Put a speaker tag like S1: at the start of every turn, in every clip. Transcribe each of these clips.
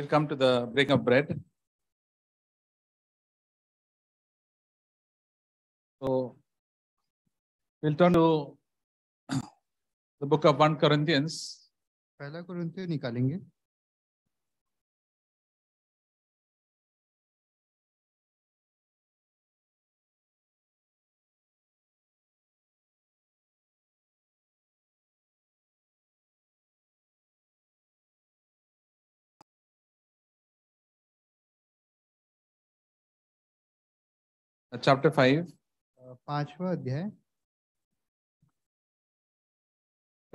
S1: We'll come to the breaking of bread. So we'll turn to the book of 1 Corinthians.
S2: पहला कुरिन्थियों निकालेंगे
S1: uh, Chapter 5,
S2: अ, पांचवा अध्याय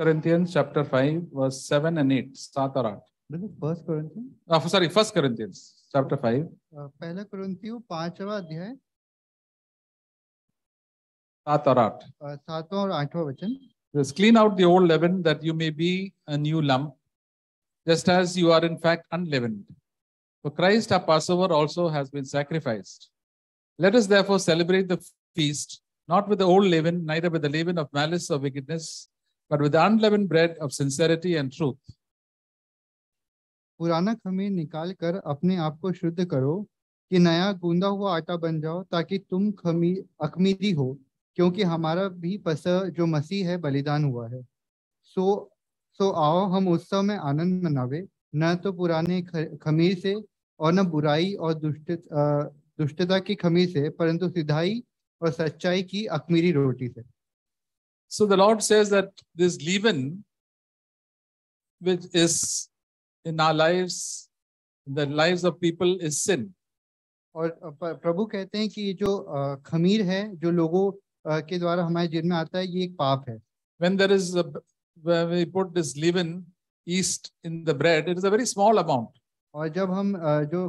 S1: Corinthians chapter 5, verse 7 and 8. सात और आठ.
S2: First कुरिन्थियों
S1: Uh, sorry, First Corinthians chapter 5,
S2: अ, पहला कुरिन्थियों पांचवा अध्याय
S1: सात और आठ.
S2: अ, सातवां और आठवां वचन
S1: Just clean out the old leaven that you may be a new lump, just as you are in fact unleavened. For Christ our Passover also has been sacrificed. Let us therefore celebrate the feast, not with the old leaven, neither with the leaven of malice or wickedness, but with the unleavened bread of sincerity and truth.
S2: पुराना खमीर निकाल कर अपने आप को शुद्ध करो कि नया गूंदा हुआ आटा बन जाओ ताकि तुम खमीर अखमीरी हो क्योंकि हमारा भी पसह जो मसीह है बलिदान हुआ है सो सो आओ हम उत्सव में आनंद मनावे न तो पुराने खमीर से और न बुराई और दुष्ट अ, दुष्टता की खमीर से परंतु सिधाई और सच्चाई की अखमीरी रोटी से।
S1: So the lord says that this leaven which is in our lives the lives of people is sin
S2: और प्रभु कहते हैं कि ये जो खमीर है जो लोगों के द्वारा हमारे जीवन में आता है ये एक पाप है।
S1: When there is we put this leaven yeast in the bread it is a very small amount
S2: और जब हम जो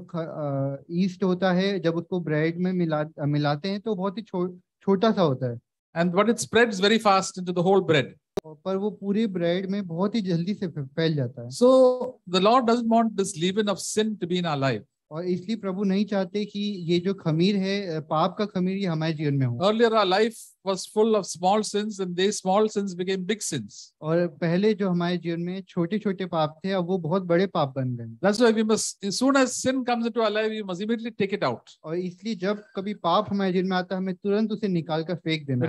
S2: ईस्ट होता है जब उसको ब्रेड में मिला मिलाते हैं तो बहुत ही छोटा सा होता है।
S1: And but it spread very fast into the whole bread
S2: पर वो पूरे ब्रेड में बहुत ही जल्दी से फैल जाता है।
S1: So the lord doesn't want this leaven of sin to be in life
S2: और इसलिए प्रभु नहीं चाहते कि ये जो खमीर है पाप का खमीर ये हमारे जीवन में हो।
S1: Earlier our life was full of small sins and these small sins became big sins
S2: और पहले जो हमारे जीवन में छोटे-छोटे पाप थे अब वो बहुत बड़े पाप बन गए।
S1: टेक इट आउट
S2: और इसलिए जब कभी पाप हमारे जीवन में आता है हमें तुरंत उसे निकाल कर फेंक देना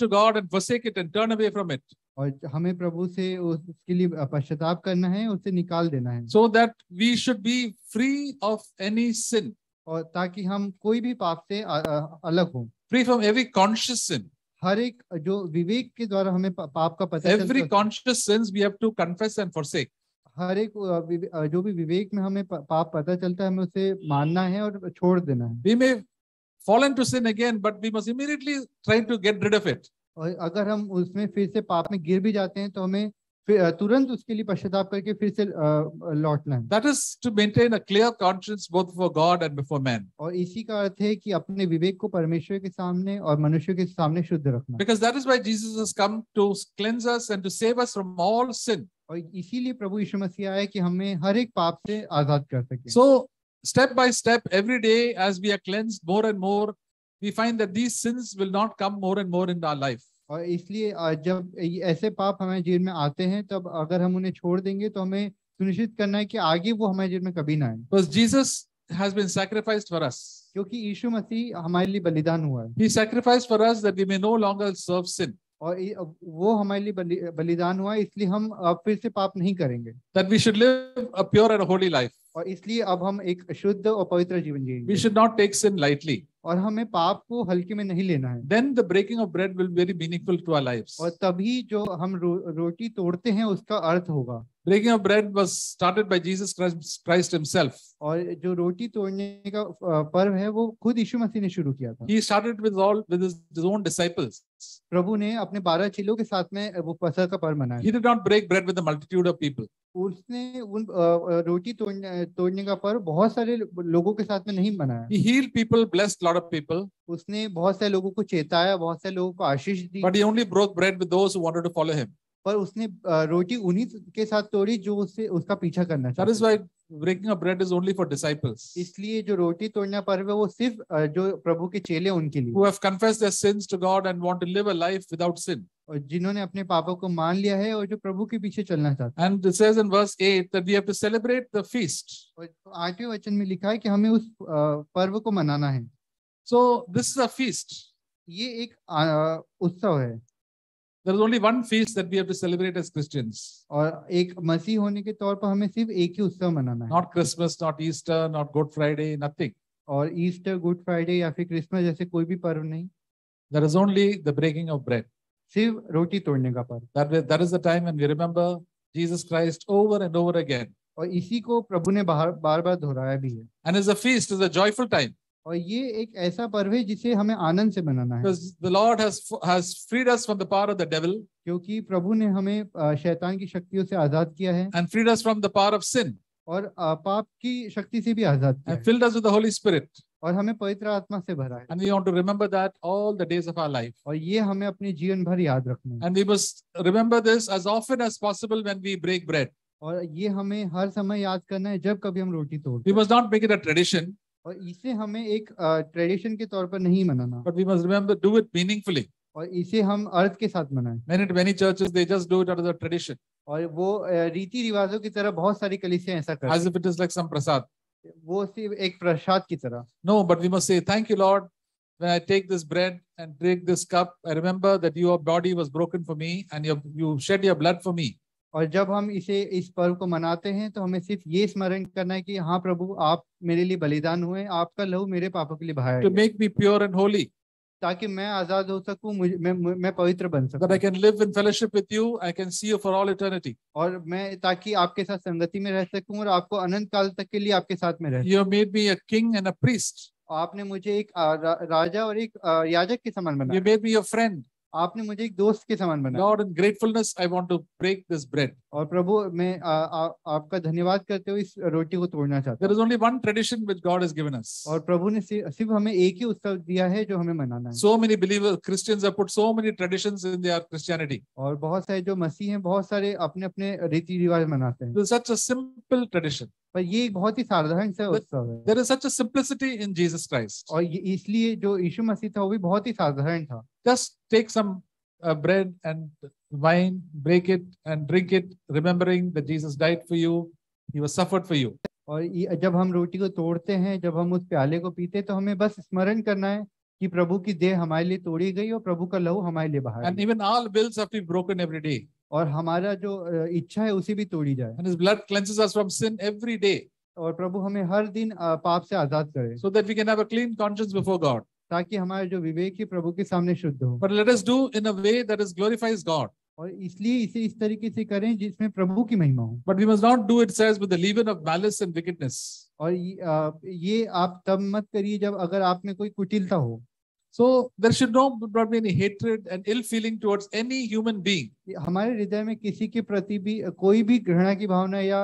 S1: to god and it and turn away from it
S2: और हमें प्रभु से उसके लिए पश्चाताप करना है उसे निकाल देना है।
S1: So that we should be free of any sin
S2: और ताकि हम कोई भी पाप से अलग हो।
S1: Free from every conscious sin
S2: हर एक जो विवेक के द्वारा हमें पाप का पता
S1: every conscious sins we have to confess and forsake
S2: हर एक जो भी विवेक में हमें पाप पता चलता है हमें उसे मानना है और छोड़ देना है।
S1: We may fall into sin again but we must immediately try to get rid of it
S2: और अगर हम उसमें फिर से पाप में गिर भी जाते हैं तो हमें तुरंत उसके लिए पश्चाताप करके फिर से लौटना है।
S1: That is to maintain a clear conscience both for god and before man
S2: और इसी का अर्थ है कि अपने विवेक को परमेश्वर के सामने और मनुष्य के सामने शुद्ध रखना।
S1: Because that is why Jesus has come to cleanse us and to save us from all sin
S2: और इसीलिए प्रभु यीशु मसीह आए कि हमें हर एक पाप से आज़ाद कर सके।
S1: So step by step every day as we are cleansed more and more we find that these sins will not come more and more in our life.
S2: और इसलिए अ, जब ऐसे पाप हमारे जीवन में आते हैं तब अगर हम उन्हें छोड़ देंगे तो हमें सुनिश्चित करना है कि आगे वो हमारे जीवन में कभी ना आए
S1: Because Jesus has been sacrificed for us.
S2: क्योंकि यीशु मसीह हमारे लिए बलिदान हुआ है
S1: He sacrificed for us that we may no longer serve sin,
S2: और वो हमारे लिए बलि, बलिदान हुआ इसलिए हम अब फिर से पाप नहीं करेंगे
S1: that we should live a pure and a holy life.
S2: और इसलिए अब हम एक शुद्ध और पवित्र जीवन
S1: We
S2: जिएँगे
S1: should not take sin lightly.
S2: और हमें पाप को हल्के में नहीं लेना है।
S1: Then the breaking of bread will very meaningful to our life
S2: और तभी जो हम रो, रोटी तोड़ते हैं उसका अर्थ होगा।
S1: Breaking of bread was started by Jesus Christ, Christ himself.
S2: और जो रोटी तोड़ने का अ, पर्व है वो खुद यीशु मसीह ने शुरू किया था
S1: He started with all with his, his own disciples.
S2: प्रभु ने अपने बारह चिल्लों के साथ में वो पसह का पर्व मनाया
S1: He did not break bread with the multitude of people.
S2: उसने उन अ, अ, रोटी तोड़ने तोड़ने का पर्व बहुत सारे लोगों के साथ में नहीं मनाया
S1: He healed people, blessed lot of people,
S2: उसने बहुत सारे लोगों को चेताया बहुत सारे लोगों को आशीष दी
S1: but he only broke bread with those who wanted to follow him.
S2: पर उसने रोटी उन्हीं के साथ तोड़ी जो उससे उसका पीछा करना चाहता
S1: था। Breaking a bread is only for disciples
S2: इसलिए जो रोटी तोड़ना पर्व है वो सिर्फ़ जो प्रभु के चेले उनके लिए।
S1: Who have confessed their sins to god and want to live a life without sin
S2: और जिन्होंने अपने पापों को मान लिया है और जो प्रभु के पीछे चलना चाहते हैं।
S1: And it says in verse 8 that we have to celebrate the feast
S2: और आठवें वचन में लिखा है कि हमें उस पर्व को मनाना है।
S1: So this is a feast
S2: ये एक उत्सव है।
S1: There is only one feast that we have to celebrate as Christians.
S2: और एक मसीह होने के तौर पर हमें सिर्फ़ एक ही उत्सव मनाना है
S1: Not Christmas, not Easter, not Good Friday, nothing.
S2: और ईस्टर गुड फ्राइडे या फिर क्रिसमस जैसे कोई भी पर्व नहीं
S1: There is only the breaking of bread.
S2: सिर्फ़ रोटी तोड़ने का पर्व
S1: That, way- that is the time when we remember Jesus Christ over and over again.
S2: और इसी को प्रभु ने बार बार बार दोहराया भी है
S1: And it's a feast, it's a joyful time
S2: और ये एक ऐसा पर्व है जिसे हमें आनंद से मनाना है
S1: the Lord has, has freed us from the power of the devil
S2: क्योंकि प्रभु ने हमें शैतान की शक्तियों से आज़ाद किया है
S1: and freed us from the power of sin
S2: और पाप की शक्ति से भी आज़ाद किया
S1: and
S2: है
S1: filled us with the Holy Spirit.
S2: और हमें पवित्र आत्मा से भरा है
S1: And we want to remember that all the days of our life.
S2: और ये हमें अपने जीवन भर याद रखना है
S1: And we must remember this as often as possible when we break bread.
S2: और ये हमें हर समय याद करना है जब कभी हम रोटी तोड़ते हैं।
S1: We must not make it a tradition,
S2: और इसे हमें एक ट्रेडिशन के तौर पर नहीं मनाना।
S1: But we must remember do it meaningfully
S2: और इसे हम अर्थ के साथ मनाएँ।
S1: Many many churches they just do it out of the tradition
S2: और वो रीति रिवाजों की तरह बहुत सारी कलीसियाँ ऐसा करती हैं।
S1: As if it is like some prasad
S2: वो सिर्फ़ एक प्रसाद की तरह।
S1: No but we must say thank you lord when i take this bread and drink this cup i remember that your body was broken for me and you you shed your blood for
S2: और जब हम इसे इस पर्व को मनाते हैं तो हमें सिर्फ़ ये स्मरण करना है कि हाँ प्रभु आप मेरे लिए बलिदान हुए आपका लहू मेरे पापों के लिए बहाया गया,
S1: make me pure and holy,
S2: ताकि मैं आज़ाद हो सकूँ मुझे मैं मैं पवित्र बन सकूँ
S1: can live in fellowship with you, I can see you for all eternity.
S2: और मैं ताकि आपके साथ संगति में रह सकूँ और आपको अनंत काल तक के लिए आपके साथ में रह
S1: have made me a king and a priest.
S2: आपने मुझे एक रा, राजा और एक याजक के समान बनाया
S1: You made me your friend.
S2: आपने मुझे एक दोस्त के समान बनाया।
S1: Lord in gratefulness I want to break this bread
S2: और प्रभु मैं आ, आ, आपका धन्यवाद करते हुए इस रोटी को तोड़ना चाहता हूँ there
S1: is only one tradition which god has given us
S2: और प्रभु ने सिर्फ़ हमें एक ही उत्सव दिया है जो हमें मनाना है।
S1: So many believers Christians have put so many traditions in their Christianity
S2: और बहुत सारे जो मसीह हैं बहुत सारे अपने-अपने रीति रिवाज मनाते हैं।
S1: सच अ सिंपल ट्रेडिशन
S2: पर ये बहुत ही साधारण सा उत्सव है।
S1: There is such a simplicity in Jesus Christ
S2: और इसलिए जो यीशु मसीह था वो भी बहुत ही साधारण था।
S1: Just take some uh, bread and wine, break it and drink it, remembering that Jesus died for you. He was suffered for you.
S2: और जब हम रोटी को तोड़ते हैं जब हम उस प्याले को पीते हैं तो हमें बस स्मरण करना है कि प्रभु की देह हमारे लिए तोड़ी गई और प्रभु का लहू हमारे लिए गया।
S1: even all wills have to be broken every day.
S2: और हमारा जो इच्छा है उसी भी तोड़ी जाए
S1: And His blood cleanses us from sin every day
S2: और प्रभु हमें हर दिन पाप से आज़ाद करे
S1: so that we can have a clean conscience before God.
S2: ताकि हमारे जो विवेक ही प्रभु के सामने शुद्ध हो।
S1: पर let us do in a way that is glorifies god
S2: और इसलिए इसे इस तरीके से करें जिसमें प्रभु की महिमा हो।
S1: But we must not do it says with the leaven of malice and wickedness
S2: और ये आप तब मत करिए जब अगर आप में कोई कुटिलता हो।
S1: So there should not be any hatred and ill feeling towards any human being
S2: हमारे हृदय में किसी के प्रति भी कोई भी घृणा की भावना या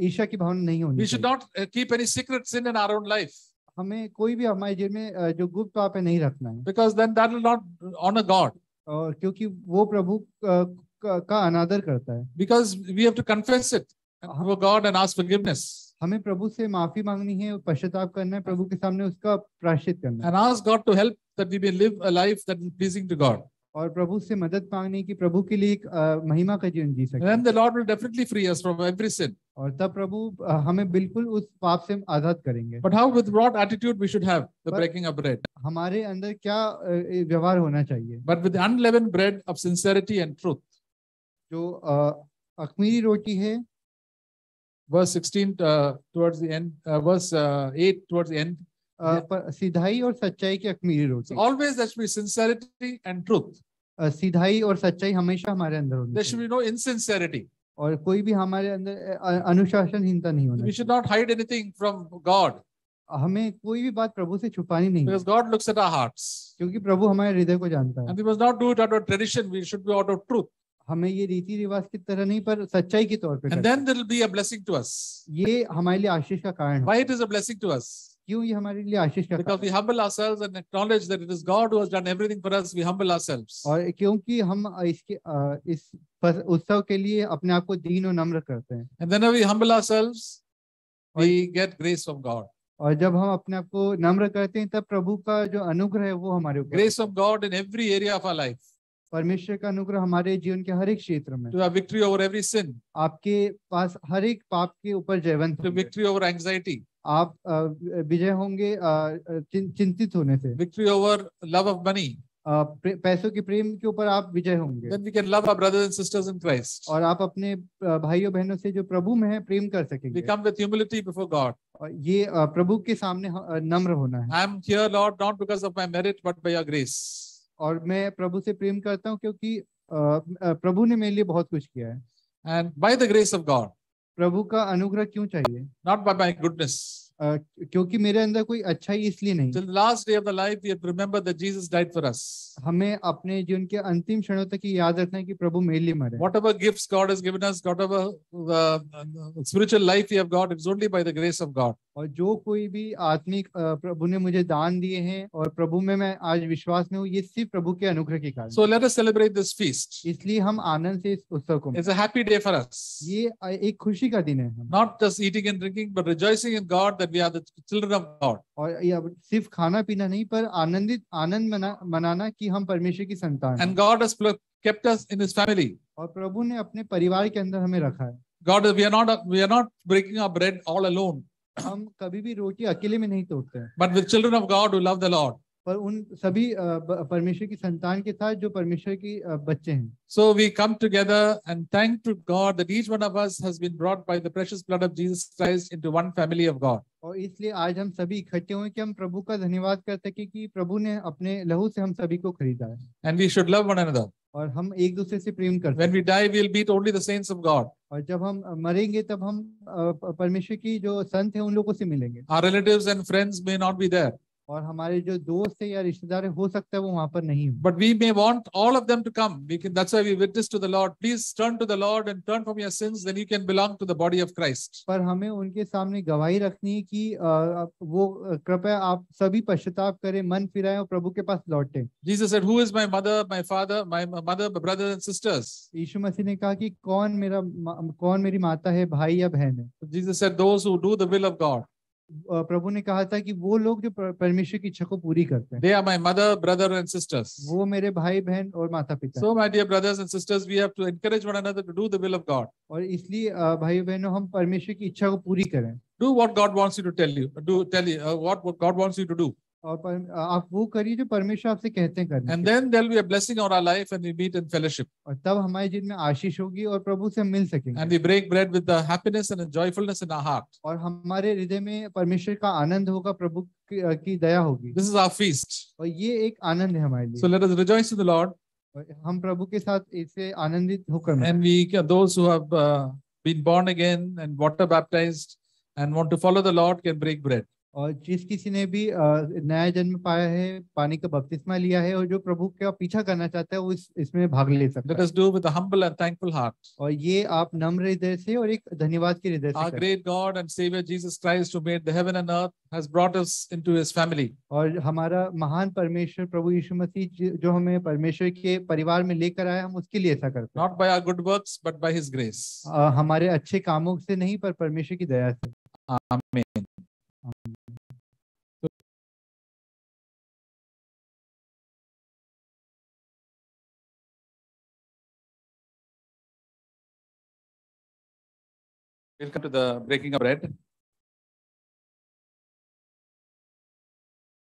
S2: ईर्ष्या की भावना नहीं होनी
S1: we should not keep any secrets in our own life
S2: हमें कोई भी हमारे जेब में जो गुप्त पाप है नहीं रखना है।
S1: Because then that will not honour god
S2: और क्योंकि वो प्रभु का अनादर करता है।
S1: Because we have to confess it हमें गॉड एंड आस्क फॉरगिवनेस
S2: हमें प्रभु से माफ़ी मांगनी है पश्चाताप करना है प्रभु के सामने उसका प्रायश्चित करना है।
S1: And ask god to help that we may live a life that is pleasing to god
S2: और प्रभु से मदद मांगनी है कि प्रभु के लिए एक महिमा का जीवन जी सके।
S1: Then the lord will definitely free us from every sin
S2: और तब प्रभु हमें बिल्कुल उस पाप से आज़ाद करेंगे।
S1: But how with what attitude we should have
S2: हमारे अंदर क्या व्यवहार होना चाहिए?
S1: But with unleaven bread of sincerity and truth
S2: जो अखमीरी रोटी है।
S1: Verse 16 towards and verse 8 towards
S2: and सिधाई और सच्चाई की अखमीरी रोटी।
S1: Always that be sincerity and truth
S2: सिधाई और सच्चाई हमेशा हमारे अंदर होनी चाहिए। और कोई भी हमारे अंदर अनुशासनहीनता नहीं होना
S1: we should not hide anything from god
S2: हमें कोई भी बात प्रभु से छुपानी नहीं
S1: because god looks at our hearts
S2: क्योंकि प्रभु हमारे हृदय को जानता है।
S1: And we must not do it out of tradition we should be out of truth
S2: हमें ये रीति रिवाज की तरह नहीं पर सच्चाई के तौर पे
S1: and then there will be a blessing to us
S2: ये हमारे लिए आशीष का कारण है।
S1: Why it is a blessing to us
S2: क्यों ये हमारे लिए आशीष का
S1: Because we humble ourselves and acknowledge that it is God who has done everything for us. We humble ourselves.
S2: और क्योंकि हम इसके इस उत्सव के लिए अपने आप को दीन और नम्र करते हैं
S1: And whenever we humble ourselves, we get grace from God.
S2: और जब हम अपने आप को नम्र करते हैं तब प्रभु का जो अनुग्रह है वो हमारे ऊपर
S1: Grace from God in every area of our life.
S2: परमेश्वर का अनुग्रह हमारे जीवन के हर एक क्षेत्र में
S1: have victory over every sin,
S2: आपके पास हर एक पाप के ऊपर जयवंत होंगे।
S1: victory over anxiety,
S2: आप विजय होंगे चिंतित होने से।
S1: Victory over love of money
S2: पैसों के प्रेम के ऊपर आप विजय होंगे।
S1: Then
S2: और आप अपने भाइयों बहनों से जो प्रभु में है प्रेम कर सकेंगे। ये प्रभु के सामने नम्र होना है।
S1: I am here, Lord, not because of my merit, but by your grace.
S2: और मैं प्रभु से प्रेम करता हूँ क्योंकि प्रभु ने मेरे लिए बहुत कुछ किया है।
S1: And by the grace of god
S2: प्रभु का अनुग्रह क्यों चाहिए?
S1: नॉट बाय माय
S2: गुडनेस क्योंकि मेरे अंदर कोई अच्छाई इसलिए नहीं।
S1: Last day of the life we
S2: हमें अपने जीवन के अंतिम क्षणों तक याद रखना है कि प्रभु मेरे लिए मरे।
S1: Whatever gifts god has given us ever spiritual life we have got only by the grace of god
S2: और जो कोई भी आत्मिक प्रभु ने मुझे दान दिए हैं और प्रभु में मैं आज विश्वास में हूँ ये सिर्फ़ प्रभु के अनुग्रह के कारण।
S1: So let us celebrate this feast
S2: इसलिए हम आनंद से इस उत्सव को
S1: it's a happy day for us
S2: ये एक खुशी का दिन है
S1: not just eating and drinking but rejoicing in god that we are the children of god
S2: और ये सिर्फ़ खाना पीना नहीं पर आनंदित आनंद मनाना की हम परमेश्वर की संतान
S1: and god has kept us in his family
S2: और प्रभु ने अपने परिवार के अंदर हमें रखा है।
S1: God, we are not we are not breaking our bread all alone.
S2: हम कभी भी रोटी अकेले में नहीं तोड़ते हैं।
S1: But with children of god love the lord
S2: पर उन सभी परमेश्वर की संतान के साथ जो परमेश्वर की बच्चे हैं।
S1: So we come together and thank to god that each one of us has been brought by the precious blood of Jesus Christ into one family of god
S2: और इसलिए आज हम सभी इकट्ठे हुए कि हम प्रभु का धन्यवाद कर सके कि प्रभु ने अपने लहू से हम सभी को खरीदा है।
S1: And we should love one another
S2: और हम एक दूसरे से प्रेम करते
S1: When we die, we'll meet only the saints of God.
S2: और जब हम मरेंगे तब हम परमेश्वर की जो संत है उन लोगों से मिलेंगे
S1: Our relatives and friends may not be there,
S2: और हमारे जो दोस्त है या रिश्तेदार हो सकता है वो वहाँ पर नहीं
S1: but we may want all of to come that's to the lord please turn to the lord and turn from you can belong to the body of Christ
S2: पर हमें उनके सामने गवाही रखनी है कि वो कृपया आप सभी पश्चाताप करें मन फिराएँ और प्रभु के पास लौटे।
S1: Jesus said who is my mother my father my mother brother and sisters
S2: यीशु मसीह ने कहा कि कौन मेरा कौन मेरी माता है भाई या बहन है?
S1: Jesus said those will of god
S2: प्रभु ने कहा था कि वो लोग जो परमेश्वर की इच्छा को पूरी करते हैं।
S1: My mother brother and sisters
S2: वो मेरे भाई बहन और माता पिता
S1: so my dear brothers and sisters we have to encourage one another to do the will of god
S2: और इसलिए भाई बहनों हम परमेश्वर की इच्छा को पूरी करें।
S1: Do what God wants you to tell you do tell you what God wants you to do
S2: और पर, आप वो करिए जो परमेश्वर आपसे कहते हैं करने और तब हमारे जीवन में आशीष होगी और प्रभु से हम मिल सकेंगे। और हमारे हृदय में परमेश्वर का आनंद होगा प्रभु की, दया होगी।
S1: दिस इज़ आवर
S2: और ये एक आनंद है हमारे लिए।
S1: सो लेट अस
S2: रिजॉइस हम प्रभु के साथ इसे आनंदित होकर
S1: been born again and water baptized and want to follow the Lord can break bread
S2: और जिस किसी ने भी नया जन्म पाया है पानी का बपतिस्मा लिया है और जो प्रभु का पीछा करना चाहता है वो इस, इसमें भाग ले सकता
S1: Let
S2: है
S1: us do with a humble and thankful heart.
S2: और ये आप नम्र हृदय से और एक धन्यवाद के हृदय से
S1: Our great God and Savior Jesus Christ, who made the heaven and earth, has brought us into His family.
S2: और हमारा महान परमेश्वर प्रभु यीशु मसीह जि- हमें परमेश्वर के परिवार में लेकर आया हम उसके लिए ऐसा करते हैं
S1: not by our good works, but by His grace.
S2: हमारे अच्छे कामों से नहीं पर परमेश्वर की दया से
S1: Amen. Welcome to the breaking of bread.